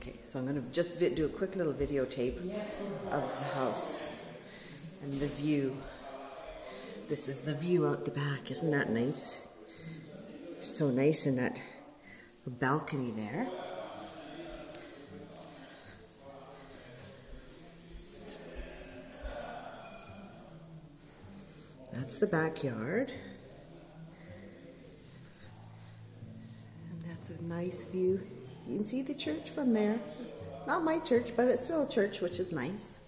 Okay, so I'm gonna just vi- do a quick little videotape of the house and the view. This is the view out the back. Isn't that nice? So nice in that balcony there. That's the backyard. And that's a nice view. You can see the church from there. Not my church, but it's still a church, which is nice.